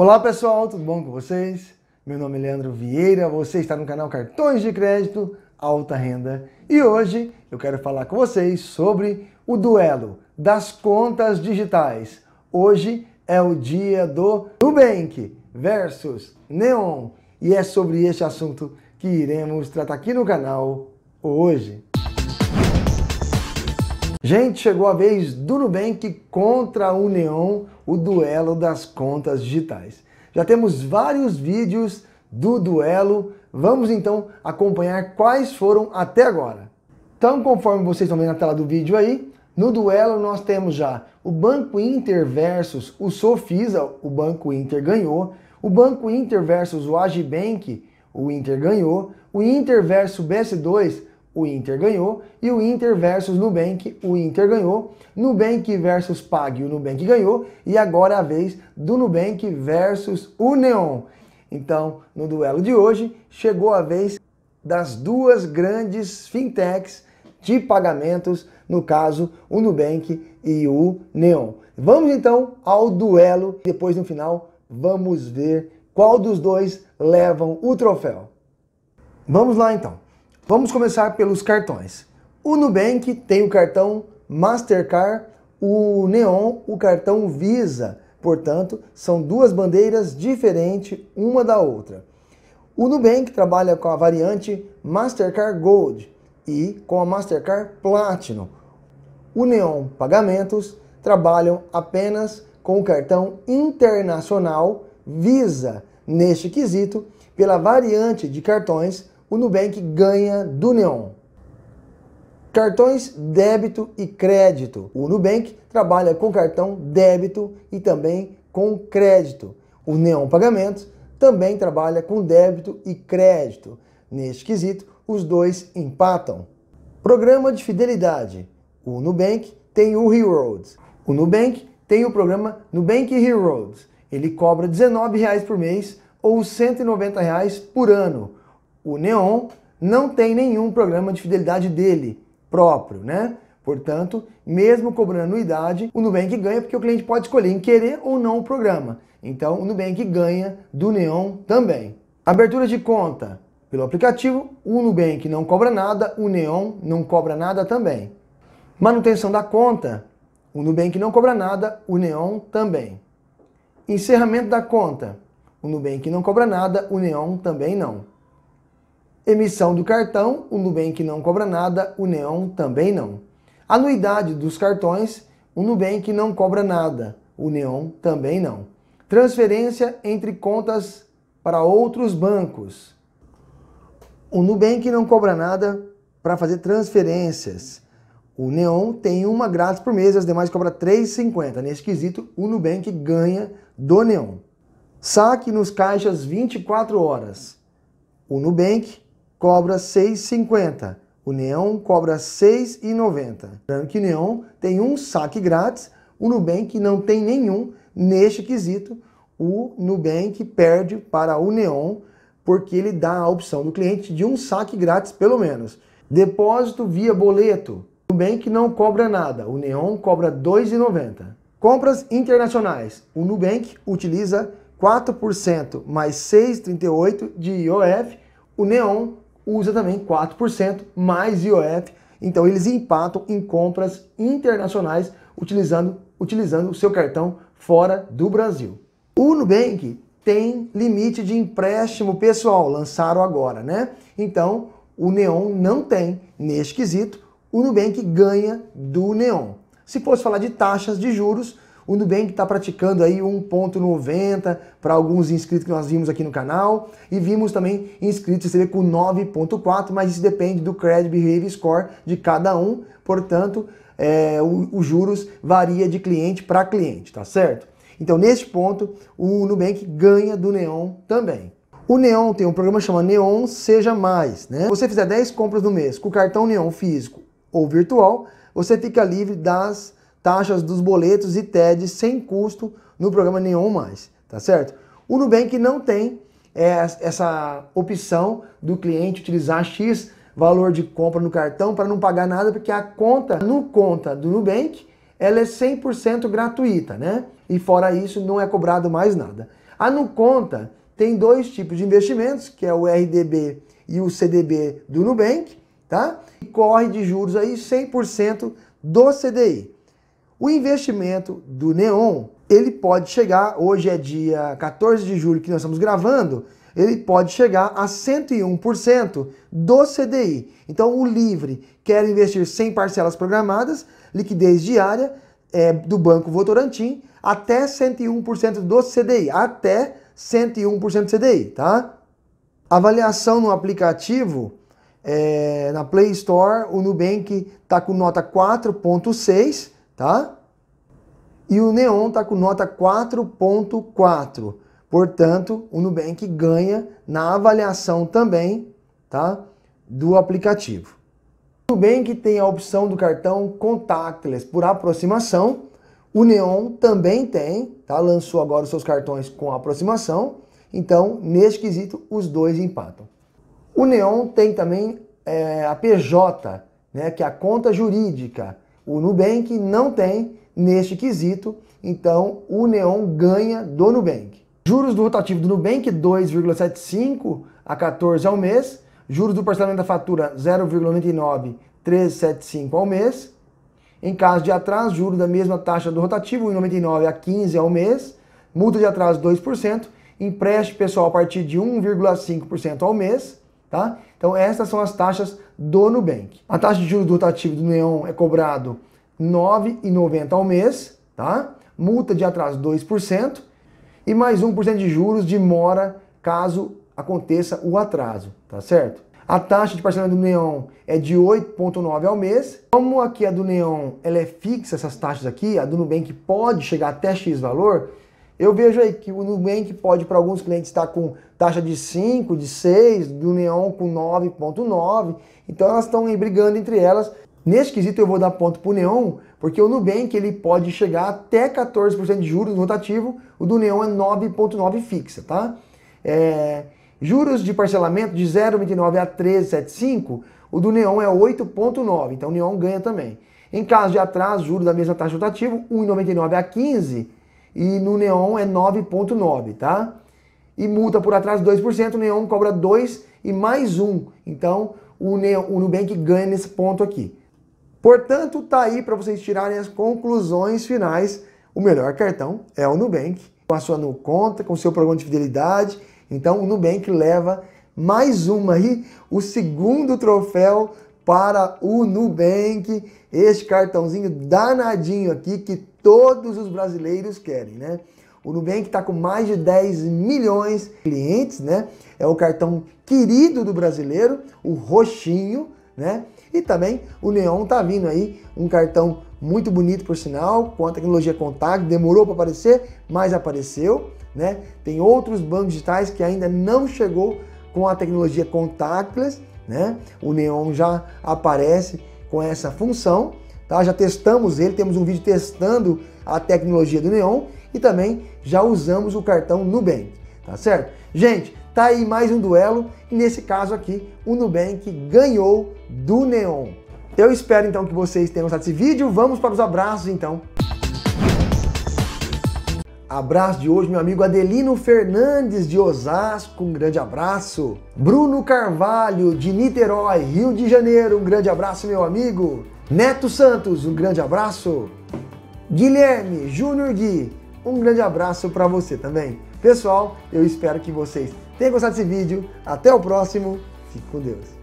Olá pessoal, tudo bom com vocês? Meu nome é Leandro Vieira, você está no canal Cartões de Crédito Alta Renda e hoje eu quero falar com vocês sobre o duelo das contas digitais. Hoje é o dia do Nubank versus Neon e é sobre este assunto que iremos tratar aqui no canal hoje. Gente, chegou a vez do Nubank contra o Neon, o duelo das contas digitais. Já temos vários vídeos do duelo, vamos então acompanhar quais foram até agora. Então, conforme vocês estão vendo na tela do vídeo aí, no duelo nós temos já o Banco Inter versus o Sofisa, o Banco Inter ganhou, o Banco Inter versus o Agibank, o Inter ganhou, o Inter versus o BS2, o Inter ganhou, e o Inter versus Nubank, o Inter ganhou, Nubank versus Pag, o Nubank ganhou, e agora é a vez do Nubank versus o Neon. Então, no duelo de hoje, chegou a vez das duas grandes fintechs de pagamentos, no caso, o Nubank e o Neon. Vamos então ao duelo, depois no final vamos ver qual dos dois levam o troféu. Vamos lá então. Vamos começar pelos cartões. O Nubank tem o cartão Mastercard, o Neon o cartão Visa. Portanto, são duas bandeiras diferentes uma da outra. O Nubank trabalha com a variante Mastercard Gold e com a Mastercard Platinum. O Neon Pagamentos trabalham apenas com o cartão internacional Visa. Neste quesito, pela variante de cartões o Nubank ganha do Neon. Cartões débito e crédito. O Nubank trabalha com cartão débito e também com crédito. O Neon Pagamentos também trabalha com débito e crédito. Neste quesito, os dois empatam. Programa de fidelidade. O Nubank tem o Heroes. O Nubank tem o programa Nubank Heroes. Ele cobra R$19 por mês ou R$190 por ano o Neon não tem nenhum programa de fidelidade dele próprio, né? Portanto, mesmo cobrando anuidade, o Nubank ganha porque o cliente pode escolher em querer ou não o programa. Então, o Nubank ganha do Neon também. Abertura de conta pelo aplicativo, o Nubank não cobra nada, o Neon não cobra nada também. Manutenção da conta, o Nubank não cobra nada, o Neon também. Encerramento da conta, o Nubank não cobra nada, o Neon também não. Emissão do cartão, o Nubank não cobra nada, o Neon também não. Anuidade dos cartões, o Nubank não cobra nada, o Neon também não. Transferência entre contas para outros bancos. O Nubank não cobra nada para fazer transferências. O Neon tem uma grátis por mês, as demais cobram R$ 3,50. Nesse quesito, o Nubank ganha do Neon. Saque nos caixas 24 horas. O Nubank cobra 6,50. O Neon cobra 6,90. Lembrando que o Neon tem um saque grátis, o Nubank não tem nenhum neste quesito. O Nubank perde para o Neon porque ele dá a opção do cliente de um saque grátis pelo menos. Depósito via boleto. O Nubank não cobra nada, o Neon cobra 2,90. Compras internacionais. O Nubank utiliza 4% mais 6,38 de IOF. O Neon usa também 4% mais IOF. Então eles empatam em compras internacionais utilizando, utilizando o seu cartão fora do Brasil. O Nubank tem limite de empréstimo pessoal, lançaram agora, né? Então o Neon não tem. Neste quesito, o Nubank ganha do Neon. Se fosse falar de taxas de juros, o Nubank está praticando aí 1,90 para alguns inscritos que nós vimos aqui no canal. E vimos também inscritos vê, com 9,4, mas isso depende do Credit Behavior Score de cada um. Portanto, é, os juros varia de cliente para cliente, tá certo? Então, neste ponto, o Nubank ganha do Neon também. O Neon tem um programa chamado Neon Seja Mais, né? Se você fizer 10 compras no mês com cartão Neon físico ou virtual, você fica livre das taxas dos boletos e TEDs sem custo no programa Neon Mais, tá certo? O Nubank não tem é, essa opção do cliente utilizar X valor de compra no cartão para não pagar nada, porque a conta no conta do Nubank ela é 100% gratuita, né? E fora isso, não é cobrado mais nada. A Nuconta tem dois tipos de investimentos, que é o RDB e o CDB do Nubank, tá? E corre de juros aí 100% do CDI. O investimento do Neon, ele pode chegar, hoje é dia 14 de julho que nós estamos gravando, ele pode chegar a 101% do CDI. Então, o livre quer investir sem parcelas programadas, liquidez diária é, do Banco Votorantim, até 101% do CDI, até 101% do CDI, tá? Avaliação no aplicativo, é, na Play Store, o Nubank está com nota 4.6, tá? E o Neon está com nota 4.4. Portanto, o Nubank ganha na avaliação também, tá? Do aplicativo. O Nubank tem a opção do cartão contactless por aproximação. O Neon também tem, tá? Lançou agora os seus cartões com aproximação. Então, neste quesito, os dois empatam. O Neon tem também é, a PJ, né, que é a conta jurídica. O Nubank não tem neste quesito, então o Neon ganha do Nubank. Juros do rotativo do Nubank 2,75 a 14 ao mês, juros do parcelamento da fatura 0,99 1375 ao mês. Em caso de atraso, juros da mesma taxa do rotativo 1,99 a 15 ao mês, multa de atraso 2%, empréstimo pessoal a partir de 1,5% ao mês, tá? Então essas são as taxas do Nubank. A taxa de juros do rotativo do Neon é cobrado R$ 9,90 ao mês, tá? Multa de atraso 2% e mais 1% de juros de mora caso aconteça o atraso, tá certo? A taxa de parcelamento do Neon é de 8,9 ao mês. Como aqui a do Neon ela é fixa, essas taxas aqui, a do Nubank pode chegar até X valor, eu vejo aí que o Nubank pode, para alguns clientes, estar com taxa de 5, de 6, do Neon com 9,9. Então elas estão aí brigando entre elas. Nesse quesito eu vou dar ponto para o Neon, porque o Nubank ele pode chegar até 14% de juros no rotativo, o do Neon é 9,9 fixa, tá? É, juros de parcelamento de 0,29 a 13,75, o do Neon é 8,9, então o Neon ganha também. Em caso de atraso, juros da mesma taxa rotativo, 1,99 a 15, e no Neon é 9,9, tá? E multa por atraso 2%, o Neon cobra 2 e mais 1. Então, o, Neon, o Nubank ganha nesse ponto aqui. Portanto, tá aí para vocês tirarem as conclusões finais. O melhor cartão é o Nubank, com a sua no conta, com o seu programa de fidelidade. Então, o Nubank leva mais uma aí, o segundo troféu para o Nubank, este cartãozinho danadinho aqui que todos os brasileiros querem, né? O Nubank está com mais de 10 milhões de clientes, né? É o cartão querido do brasileiro, o roxinho, né? E também o Neon tá vindo aí, um cartão muito bonito por sinal, com a tecnologia contact, demorou para aparecer, mas apareceu, né? Tem outros bancos digitais que ainda não chegou com a tecnologia contactless, né? O Neon já aparece com essa função, tá? Já testamos ele, temos um vídeo testando a tecnologia do Neon e também já usamos o cartão Nubank, tá certo? Gente, tá aí mais um duelo e nesse caso aqui o Nubank ganhou do Neon. Eu espero então que vocês tenham gostado desse vídeo. Vamos para os abraços então. Abraço de hoje, meu amigo Adelino Fernandes de Osasco, um grande abraço. Bruno Carvalho de Niterói, Rio de Janeiro, um grande abraço, meu amigo. Neto Santos, um grande abraço. Guilherme Júnior Gui, um grande abraço para você também. Pessoal, eu espero que vocês tenham gostado desse vídeo. Até o próximo. Fique com Deus.